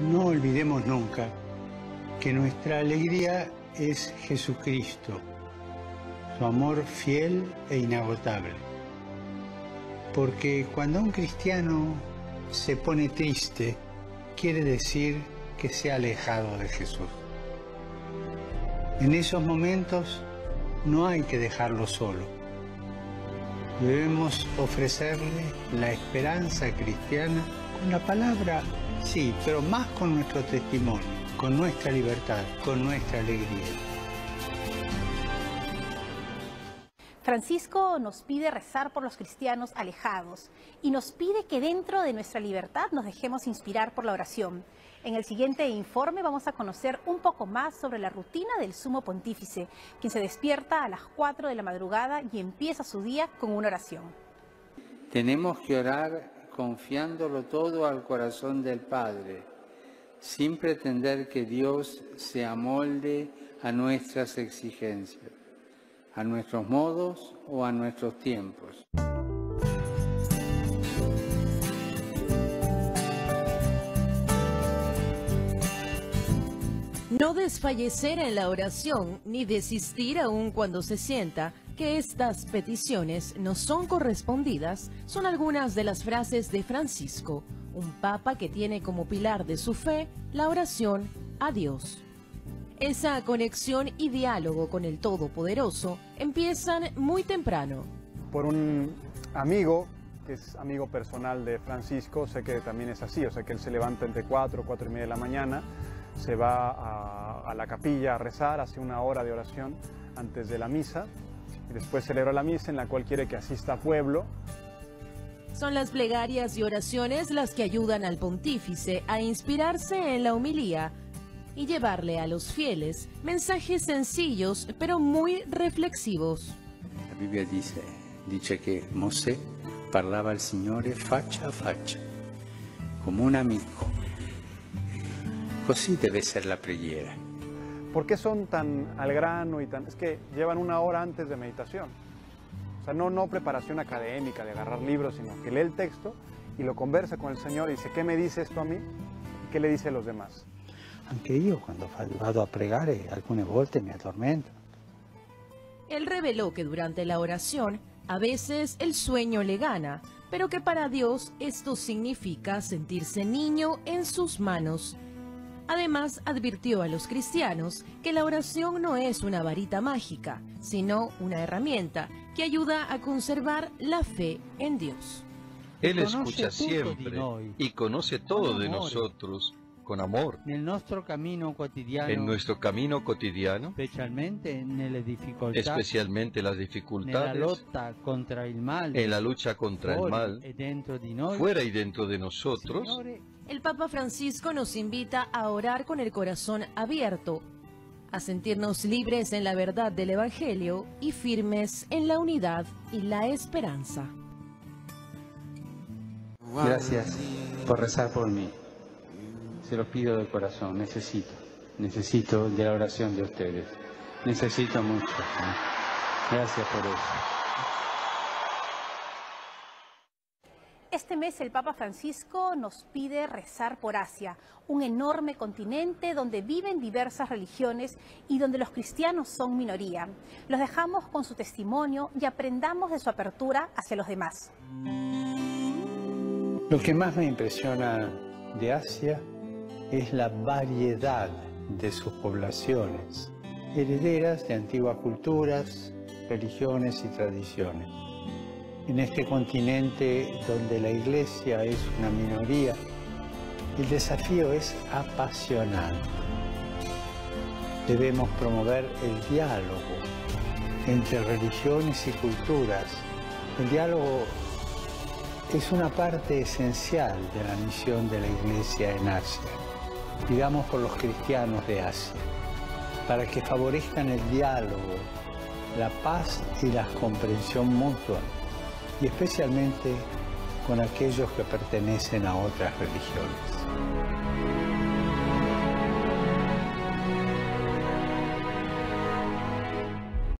No olvidemos nunca que nuestra alegría es Jesucristo, su amor fiel e inagotable. Porque cuando un cristiano se pone triste, quiere decir que se ha alejado de Jesús. En esos momentos no hay que dejarlo solo. Debemos ofrecerle la esperanza cristiana con la palabra, sí, pero más con nuestro testimonio, con nuestra libertad, con nuestra alegría. Francisco nos pide rezar por los cristianos alejados y nos pide que dentro de nuestra libertad nos dejemos inspirar por la oración. En el siguiente informe vamos a conocer un poco más sobre la rutina del sumo pontífice, quien se despierta a las 4 de la madrugada y empieza su día con una oración. Tenemos que orar confiándolo todo al corazón del Padre, sin pretender que Dios se amolde a nuestras exigencias, a nuestros modos o a nuestros tiempos. No desfallecer en la oración ni desistir aun cuando se sienta que estas peticiones no son correspondidas son algunas de las frases de Francisco, un papa que tiene como pilar de su fe la oración a Dios. Esa conexión y diálogo con el Todopoderoso empiezan muy temprano. Por un amigo que es amigo personal de Francisco, sé que también es así, o sea que él se levanta entre 4 o 4 y media de la mañana, se va a, la capilla a rezar, hace una hora de oración antes de la misa y después celebra la misa en la cual quiere que asista a pueblo. Son las plegarias y oraciones las que ayudan al pontífice a inspirarse en la humilía y llevarle a los fieles mensajes sencillos pero muy reflexivos. La Biblia dice, dice que Mosè parlava al Signore faccia a faccia, como un amigo. Así debe ser la preghiera. ¿Por qué son tan al grano y tan.? Es que llevan una hora antes de meditación. O sea, no, no preparación académica de agarrar libros, sino que lee el texto y lo conversa con el Señor y dice: ¿Qué me dice esto a mí? ¿Y qué le dice a los demás? Aunque yo, cuando vado a pregare, algunas volte me atormento. Él reveló que durante la oración, a veces el sueño le gana, pero que para Dios esto significa sentirse niño en sus manos Además, advirtió a los cristianos que la oración no es una varita mágica, sino una herramienta que ayuda a conservar la fe en Dios. Él escucha siempre y conoce todo de nosotros con amor. En nuestro camino cotidiano. En nuestro camino cotidiano. Especialmente en dificultades. Especialmente las dificultades. En la lucha contra el mal. En la lucha contra el mal. Fuera y dentro de nosotros. El Papa Francisco nos invita a orar con el corazón abierto, a sentirnos libres en la verdad del Evangelio y firmes en la unidad y la esperanza. Gracias por rezar por mí. Se lo pido de corazón, necesito, necesito de la oración de ustedes. Necesito mucho. Gracias por eso. Este mes el Papa Francisco nos pide rezar por Asia, un enorme continente donde viven diversas religiones y donde los cristianos son minoría. Los dejamos con su testimonio y aprendamos de su apertura hacia los demás. Lo que más me impresiona de Asia es la variedad de sus poblaciones, herederas de antiguas culturas, religiones y tradiciones en este continente donde la iglesia es una minoría, el desafío es apasionante. Debemos promover el diálogo entre religiones y culturas. El diálogo es una parte esencial de la misión de la iglesia en Asia. Pidamos por los cristianos de Asia, para que favorezcan el diálogo, la paz y la comprensión mutua y especialmente con aquellos que pertenecen a otras religiones.